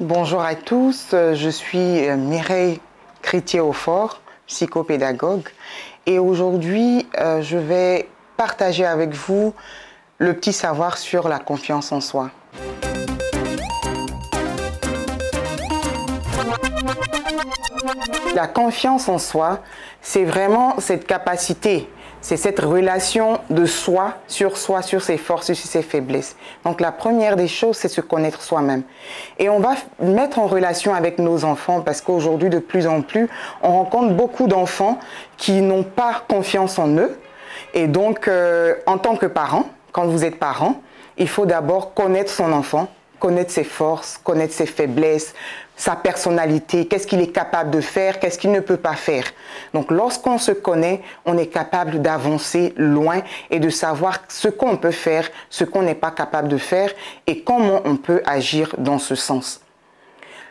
Bonjour à tous, je suis euh, Mireille Critier-Aufort, psychopédagogue, et aujourd'hui euh, je vais partager avec vous le petit savoir sur la confiance en soi. La confiance en soi, c'est vraiment cette capacité c'est cette relation de soi sur soi, sur ses forces, sur ses faiblesses. Donc la première des choses, c'est se connaître soi-même. Et on va mettre en relation avec nos enfants parce qu'aujourd'hui, de plus en plus, on rencontre beaucoup d'enfants qui n'ont pas confiance en eux. Et donc, euh, en tant que parent, quand vous êtes parent, il faut d'abord connaître son enfant, connaître ses forces, connaître ses faiblesses, sa personnalité, qu'est-ce qu'il est capable de faire, qu'est-ce qu'il ne peut pas faire. Donc lorsqu'on se connaît, on est capable d'avancer loin et de savoir ce qu'on peut faire, ce qu'on n'est pas capable de faire et comment on peut agir dans ce sens.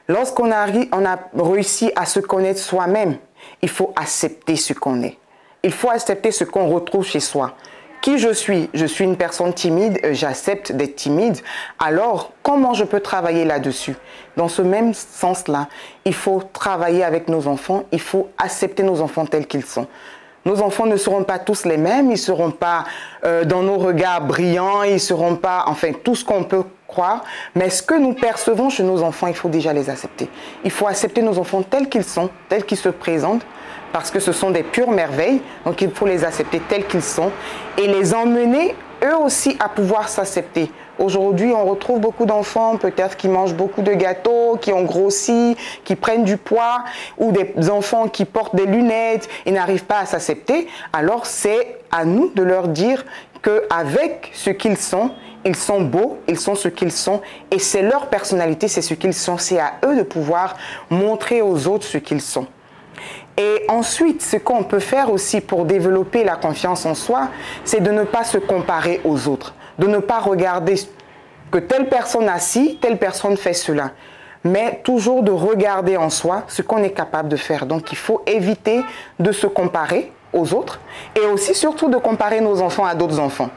Lorsqu'on a, on a réussi à se connaître soi-même, il faut accepter ce qu'on est. Il faut accepter ce qu'on retrouve chez soi qui je suis. Je suis une personne timide, euh, j'accepte d'être timide. Alors, comment je peux travailler là-dessus? Dans ce même sens-là, il faut travailler avec nos enfants, il faut accepter nos enfants tels qu'ils sont. Nos enfants ne seront pas tous les mêmes, ils ne seront pas euh, dans nos regards brillants, ils ne seront pas, enfin, tout ce qu'on peut croire. Mais ce que nous percevons chez nos enfants, il faut déjà les accepter. Il faut accepter nos enfants tels qu'ils sont, tels qu'ils se présentent, parce que ce sont des pures merveilles, donc il faut les accepter tels qu'ils sont et les emmener eux aussi à pouvoir s'accepter. Aujourd'hui, on retrouve beaucoup d'enfants peut-être qui mangent beaucoup de gâteaux, qui ont grossi, qui prennent du poids, ou des enfants qui portent des lunettes et n'arrivent pas à s'accepter. Alors c'est à nous de leur dire qu'avec ce qu'ils sont, ils sont beaux, ils sont ce qu'ils sont, et c'est leur personnalité, c'est ce qu'ils sont. C'est à eux de pouvoir montrer aux autres ce qu'ils sont. Et ensuite, ce qu'on peut faire aussi pour développer la confiance en soi, c'est de ne pas se comparer aux autres, de ne pas regarder que telle personne a ci, telle personne fait cela, mais toujours de regarder en soi ce qu'on est capable de faire. Donc il faut éviter de se comparer aux autres et aussi surtout de comparer nos enfants à d'autres enfants.